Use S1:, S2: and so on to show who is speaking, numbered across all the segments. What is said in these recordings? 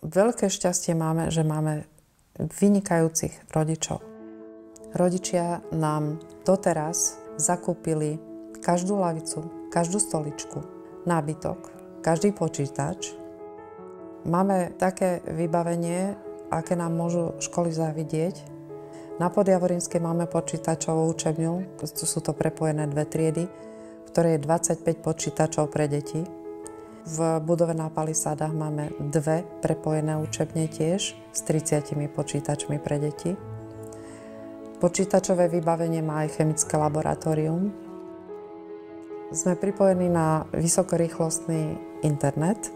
S1: veľké šťastie máme, že máme vynikajúcich rodičov. Rodičia nám doteraz zakúpili každú lavicu, každú stoličku, nábytok, každý počítač. Máme také vybavenie, aké nám môžu školy zavidieť. Na Podjavorinskej máme počítačovú učebňu, sú to prepojené dve triedy, v ktorej je 25 počítačov pre deti v budove na Palisádach máme dve prepojené učebne tiež s 30 počítačmi pre deti. Počítačové vybavenie má aj chemické laboratórium. Sme pripojení na vysokorýchlostný internet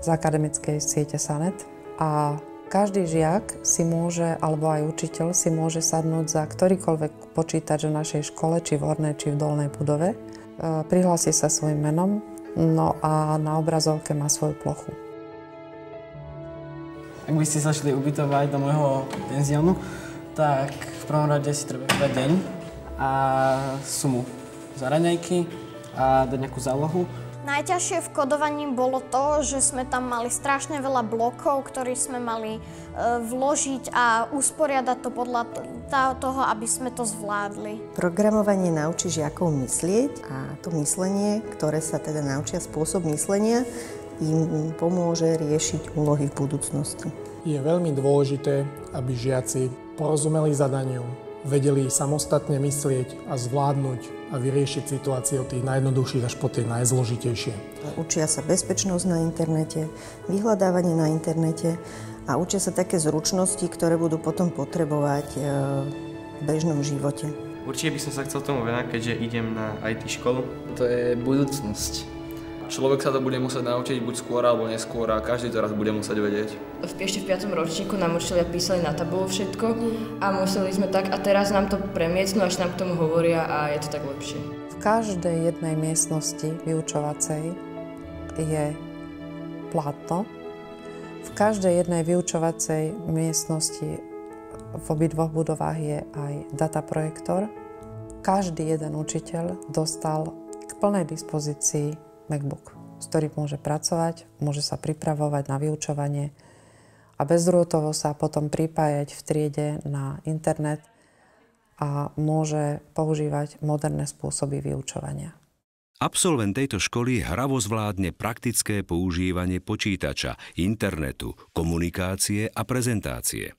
S1: z akademickej siete SANET a každý žiak si môže, alebo aj učiteľ si môže sadnúť za ktorýkoľvek počítač v našej škole, či v hornej, či v dolnej budove. E, prihlási sa svojim menom, No a na obrazovke má svoju plochu.
S2: Ak by ste sa šli ubytovať do môjho penziónu, tak v prvom rade si treba dať deň a sumu za raňajky a dať nejakú zálohu
S3: Najťažšie v kodovaní bolo to, že sme tam mali strašne veľa blokov, ktoré sme mali e, vložiť a usporiadať to podľa toho, aby sme to zvládli.
S4: Programovanie naučí žiakov myslieť a to myslenie, ktoré sa teda naučia spôsob myslenia, im pomôže riešiť úlohy v budúcnosti.
S5: Je veľmi dôležité, aby žiaci porozumeli zadaniu, vedeli samostatne myslieť a zvládnuť a vyriešiť situácie od tých najjednoduchších až po tie najzložitejšie.
S4: Učia sa bezpečnosť na internete, vyhľadávanie na internete a učia sa také zručnosti, ktoré budú potom potrebovať e, v bežnom živote.
S6: Určite by som sa chcel tomu venovať, keďže idem na IT školu.
S7: To je budúcnosť. Človek sa to bude musieť naučiť buď skôr alebo neskôr a každý to raz bude musieť vedieť.
S8: V, ešte v 5. ročníku nám učiteľia písali na tabulu všetko a museli sme tak a teraz nám to premiecnú, až nám k tomu hovoria a je to tak lepšie.
S1: V každej jednej miestnosti vyučovacej je plátno. V každej jednej vyučovacej miestnosti v obidvoch budovách je aj dataprojektor. Každý jeden učiteľ dostal k plnej dispozícii MacBook, s ktorým môže pracovať, môže sa pripravovať na vyučovanie a bezdrôtovo sa potom pripájať v triede na internet a môže používať moderné spôsoby vyučovania.
S9: Absolvent tejto školy hravo zvládne praktické používanie počítača, internetu, komunikácie a prezentácie.